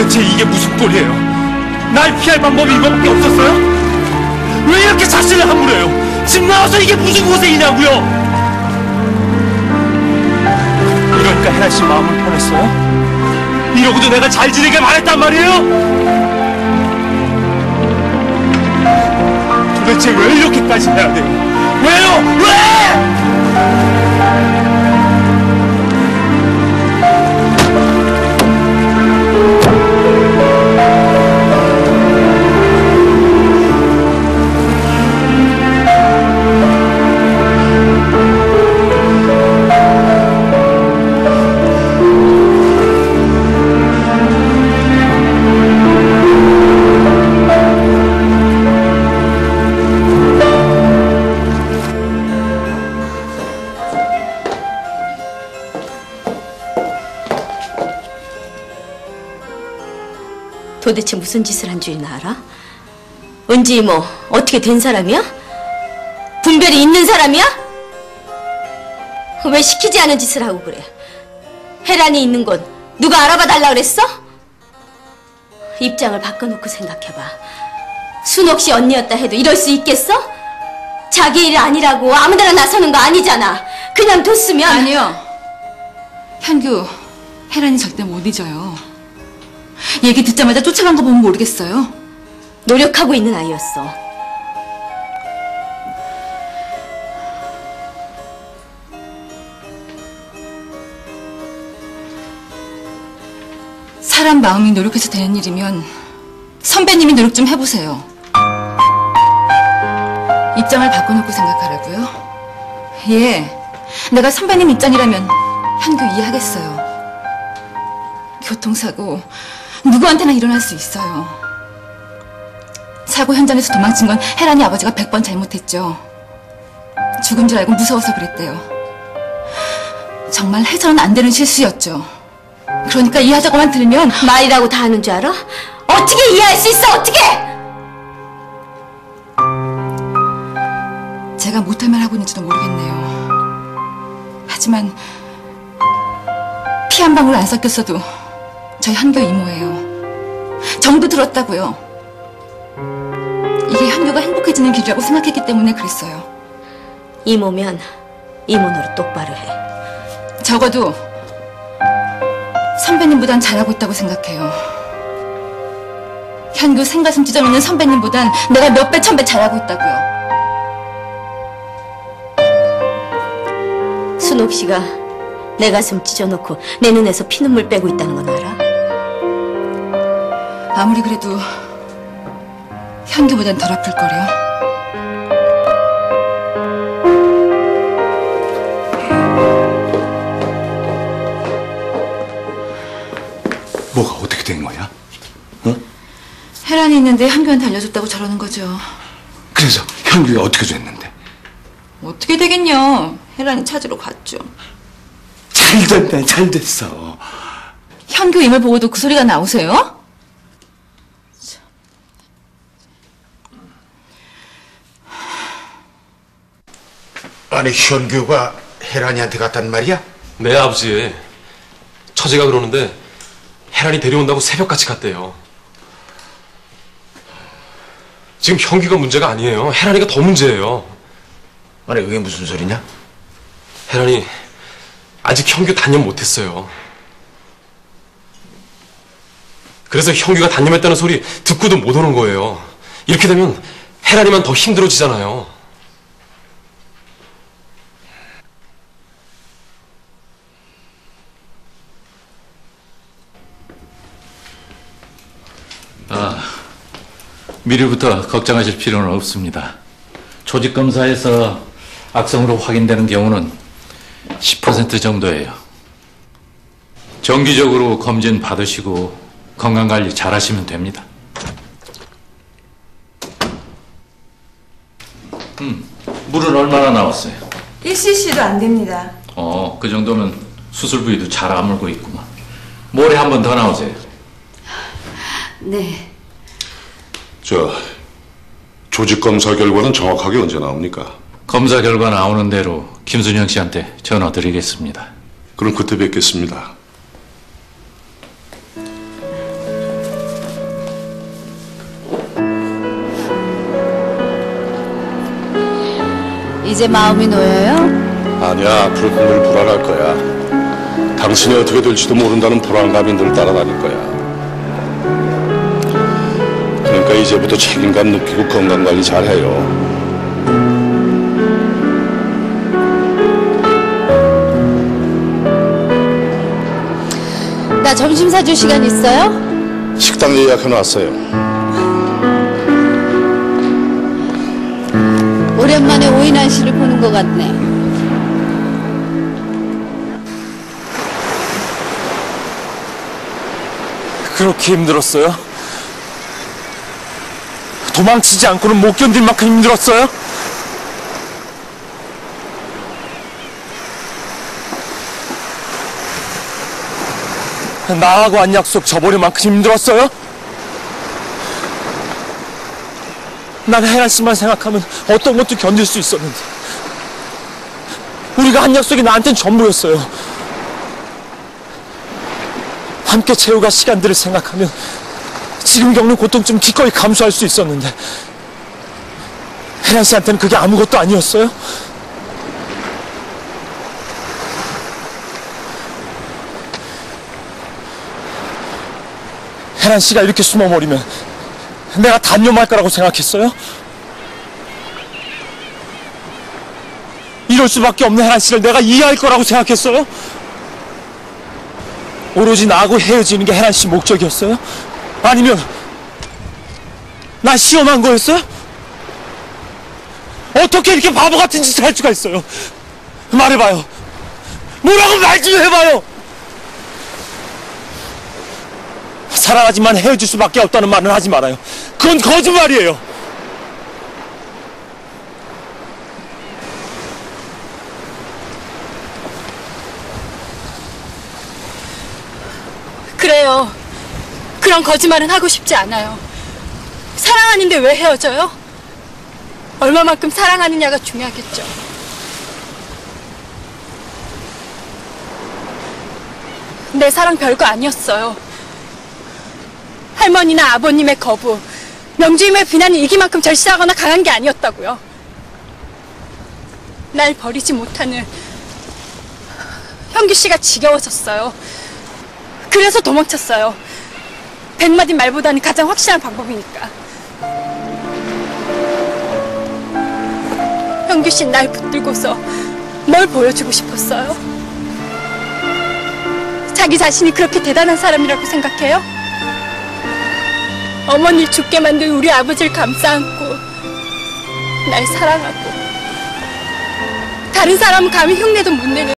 도대체 이게 무슨 꼴이에요? 날 피할 방법이 이거밖에 없었어요? 왜 이렇게 자신을 함부려요? 집 나와서 이게 무슨 고생이냐고요? 이러니까 혜란 씨 마음을 편했어요? 이러고도 내가 잘 지내게 말했단 말이에요? 도대체 왜 이렇게까지 해야 돼요? 왜요? 왜? 도대체 무슨 짓을 한 줄이나 알아? 은지 이모 어떻게 된 사람이야? 분별이 있는 사람이야? 왜 시키지 않은 짓을 하고 그래? 혜란이 있는 곳 누가 알아봐 달라 그랬어? 입장을 바꿔놓고 생각해봐. 순옥 씨 언니였다 해도 이럴 수 있겠어? 자기 일 아니라고 아무데나 나서는 거 아니잖아. 그냥 뒀으면 아니요. 현규, 혜란이 절대 못 잊어요. 얘기 듣자마자 쫓아간 거 보면 모르겠어요. 노력하고 있는 아이였어. 사람 마음이 노력해서 되는 일이면 선배님이 노력 좀 해보세요. 입장을 바꿔놓고 생각하라고요? 예. 내가 선배님 입장이라면 현규 이해하겠어요. 교통사고 누구한테나 일어날 수 있어요. 사고 현장에서 도망친 건 혜란이 아버지가 100번 잘못했죠. 죽은 줄 알고 무서워서 그랬대요. 정말 해서는 안 되는 실수였죠. 그러니까 이해하자고만 들면 말이라고 다 하는 줄 알아? 어떻게 이해할 수 있어? 어떻게? 제가 못할 말 하고 있는지도 모르겠네요. 하지만 피 한 방울 안 섞였어도 저희 한교 이모예요. 정도 들었다고요. 이게 현교가 행복해지는 길이라고 생각했기 때문에 그랬어요. 이모면 이모 노릇 똑바로 해. 적어도 선배님보단 잘하고 있다고 생각해요. 현교 생가슴 찢어 있는 선배님보단 내가 몇 배, 천 배 잘하고 있다고요. 순옥 씨가 내 가슴 찢어놓고 내 눈에서 피눈물 빼고 있다는 건 알아? 아무리 그래도 현규보단 덜 아플 거래요. 뭐가 어떻게 된 거야? 어? 혜란이 있는데 현규한테 알려줬다고 저러는 거죠. 그래서 현규가 어떻게 됐는데? 어떻게 되겠냐. 혜란이 찾으러 갔죠. 잘 됐네, 잘 됐어. 현규 임을 보고도 그 소리가 나오세요? 아니 현규가 혜란이한테 갔단 말이야? 네, 아버지. 처제가 그러는데 혜란이 데려온다고 새벽같이 갔대요. 지금 형규가 문제가 아니에요. 혜란이가 더 문제예요. 아니 그게 무슨 소리냐? 혜란이 아직 형규 단념 못했어요. 그래서 형규가 단념했다는 소리 듣고도 못 오는 거예요. 이렇게 되면 혜란이만 더 힘들어지잖아요. 미리부터 걱정하실 필요는 없습니다. 조직 검사에서 악성으로 확인되는 경우는 10% 정도예요. 정기적으로 검진 받으시고 건강 관리 잘 하시면 됩니다. 음, 물은 얼마나 나왔어요? 1cc도 안 됩니다. 어, 그 정도면 수술 부위도 잘 아물고 있구만. 모레 한 번 더 나오세요. 네. 저 조직 검사 결과는 정확하게 언제 나옵니까? 검사 결과 나오는 대로 김순영 씨한테 전화 드리겠습니다. 그럼 그때 뵙겠습니다. 이제 마음이 놓여요? 아니야, 앞으로 늘 불안할 거야. 당신이 어떻게 될지도 모른다는 불안감이 늘 따라다닐 거야. 그러니까 이제부터 책임감 느끼고 건강관리 잘해요. 나 점심 사줄 시간 있어요? 식당 예약해놨어요. 오랜만에 오인환 씨를 보는 것 같네. 그렇게 힘들었어요? 도망치지 않고는 못 견딜 만큼 힘들었어요? 나하고 한 약속 저버릴 만큼 힘들었어요? 난 씨만 생각하면 어떤 것도 견딜 수 있었는데 우리가 한 약속이 나한텐 전부였어요 함께 채워갈 시간들을 생각하면 지금 겪는 고통 좀 기꺼이 감수할 수 있었는데 혜란 씨한테는 그게 아무것도 아니었어요? 혜란 씨가 이렇게 숨어버리면 내가 단념할 거라고 생각했어요? 이럴 수밖에 없는 혜란 씨를 내가 이해할 거라고 생각했어요? 오로지 나하고 헤어지는 게 혜란 씨 목적이었어요? 아니면 나 시험한 거였어요? 어떻게 이렇게 바보 같은 짓을 할 수가 있어요? 말해봐요. 뭐라고 말 좀 해봐요. 사랑하지만 헤어질 수밖에 없다는 말은 하지 말아요. 그건 거짓말이에요. 그래요. 그런 거짓말은 하고 싶지 않아요. 사랑하는데 왜 헤어져요? 얼마만큼 사랑하느냐가 중요하겠죠. 내 사랑 별거 아니었어요. 할머니나 아버님의 거부, 명주임의 비난이 이기만큼 절실하거나 강한 게 아니었다고요. 날 버리지 못하는 현규 씨가 지겨워졌어요. 그래서 도망쳤어요. 백마디 말보다는 가장 확실한 방법이니까. 현규 씨는 날 붙들고서 뭘 보여주고 싶었어요? 자기 자신이 그렇게 대단한 사람이라고 생각해요? 어머니를 죽게 만든 우리 아버지를 감싸 안고 날 사랑하고 다른 사람은 감히 흉내도 못 내는